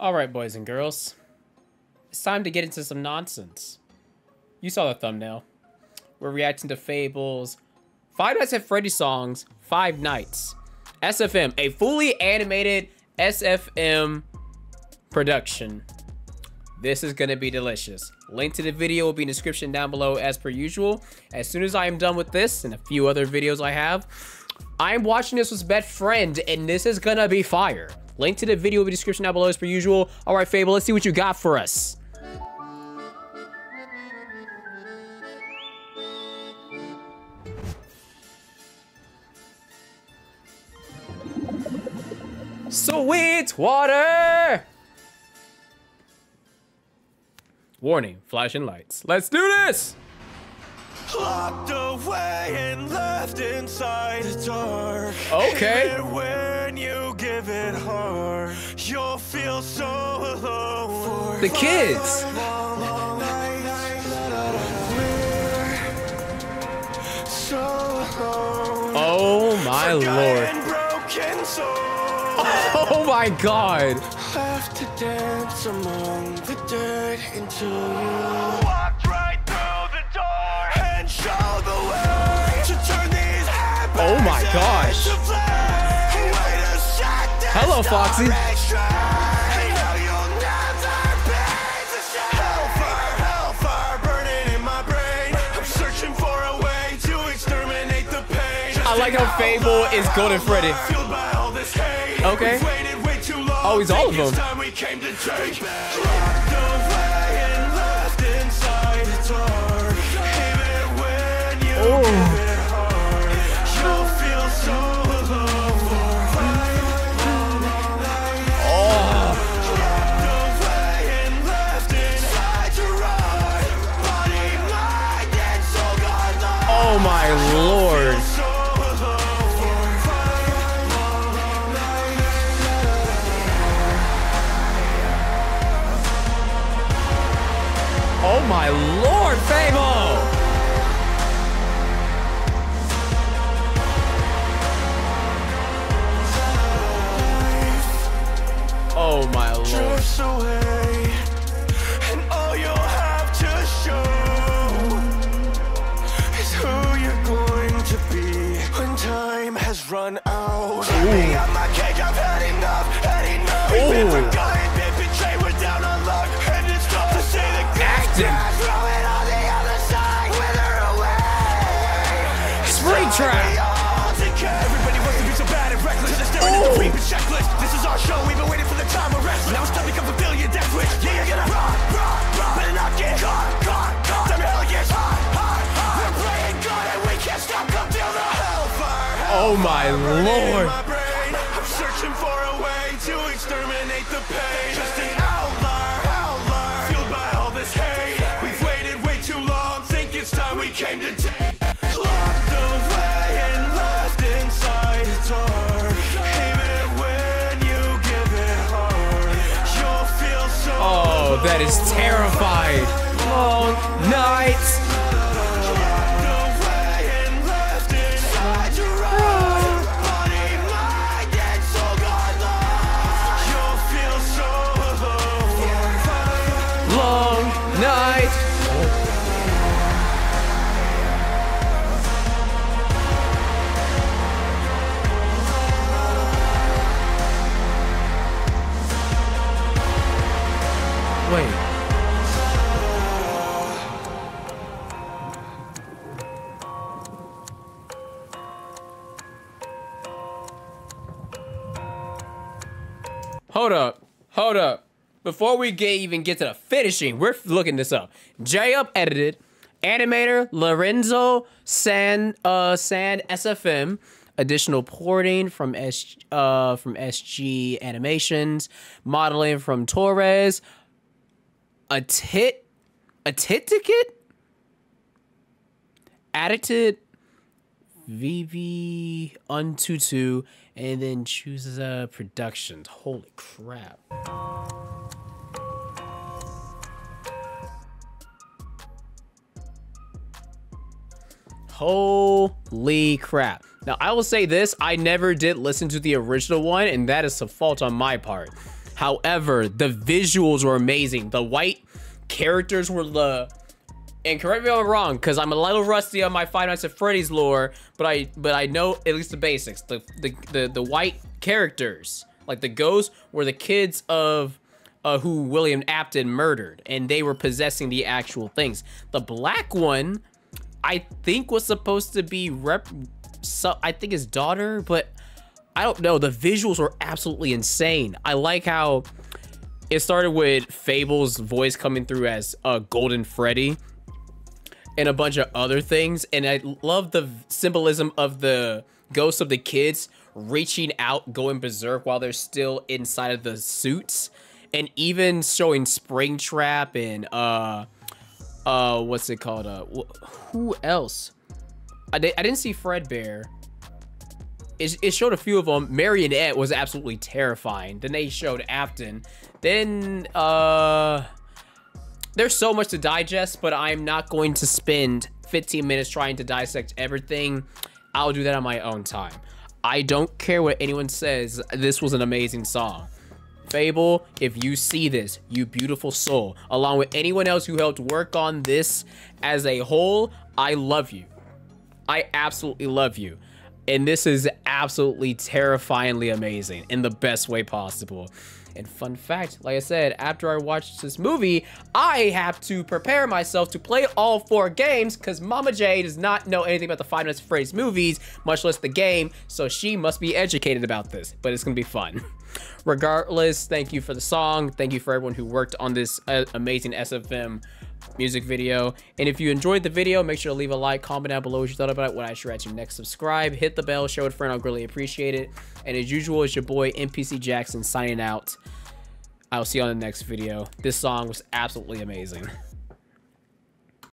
All right, boys and girls. It's time to get into some nonsense. You saw the thumbnail. We're reacting to FabvL's, Five Nights at Freddy's songs, Five Nights. SFM, a fully animated SFM production. This is gonna be delicious. Link to the video will be in the description down below as per usual. As soon as I am done with this and a few other videos I have, I'm watching this with best friend and this is gonna be fire. Link to the video will be in the description down below as per usual. All right, FabvL, let's see what you got for us. Sweet water! Warning, flashing lights. Let's do this! Locked away and left inside the dark. Okay. It hard, you'll feel so alone. The kids! long, long nights. We're so alone. Oh my oh lord. Broken souls. Oh my god. Left to dance among the dead until you walked right through the door and show the way to turn these Oh my gosh. Hello, Foxy. dark straight. Now you'll never be the same. Hellfire, hellfire burning in my brain. I'm searching for a way to exterminate the pain. I like how FabvL is Golden Freddy. Fueled by all this hate. Okay. We've waited way too long. Oh, he's all of them. time FabvL! Oh my lord. drifts away, and all you'll have to show is who you're going to be when time has run out. Let me out my cage, I've had enough, had enough. We've been forgotten, been betrayed, we're down on luck, and it's tough to say the good Acting. Spring. Everybody wants to be so bad and reckless. They're staring at the checklist. This is our show. We've been waiting for the time of rest. Now it's time to come fulfill your death wish. Yeah, you're gonna. Better not get caught, caught, caught. Time your hell gets hot, hot, hot. We're playing God and we can't stop. Come the hellfire. Oh my lord. My brain. I'm searching for a way to exterminate the pain. That is terrified. Long nights. Locked away Wait. Hold up. Hold up. Before we get even get to the finishing, we're looking this up. J Up edited, animator Lorenzo San uh San SFM, additional porting from S uh from SG Animations, modeling from Torres, a tit a tit ticket, edited VV Untutu, and then chooses uh productions. Holy crap. Holy crap. Now, I will say this I never did listen to the original one, and that is a fault on my part. However, the visuals were amazing. The white characters were the and correct me if I'm wrong, because I'm a little rusty on my Five Nights at Freddy's lore, but I but I know at least the basics. The the the, the white characters, like the ghosts, were the kids of uh, who William Afton murdered, and they were possessing the actual things. The black one, I think, was supposed to be rep. So, I think his daughter, but I don't know. The visuals were absolutely insane. I like how it started with FabvL's voice coming through as a uh, Golden Freddy and a bunch of other things. And I love the symbolism of the ghosts of the kids reaching out, going berserk while they're still inside of the suits. And even showing Springtrap and, uh, uh, what's it called? Uh, who else? I, di I didn't see Fredbear. It, it showed a few of them. Marionette was absolutely terrifying. Then they showed Afton. Then, uh, there's so much to digest, but I'm not going to spend 15 minutes trying to dissect everything. I'll do that on my own time. I don't care what anyone says. This was an amazing song. FabvL, if you see this, you beautiful soul, along with anyone else who helped work on this as a whole, I love you. I absolutely love you. And this is absolutely terrifyingly amazing in the best way possible. And fun fact, like I said, after I watched this movie, I have to prepare myself to play all four games because Mama J does not know anything about the Five Nights at Freddy's movies, much less the game, so she must be educated about this, but it's gonna be fun. Regardless, thank you for the song. Thank you for everyone who worked on this uh, amazing SFM music video. And if you enjoyed the video, make sure to leave a like, comment down below what you thought about it, what I should add to next. Subscribe, hit the bell, show it friend. I'll greatly appreciate it. And as usual, it's your boy NPC Jackson signing out. I'll see you on the next video. This song was absolutely amazing.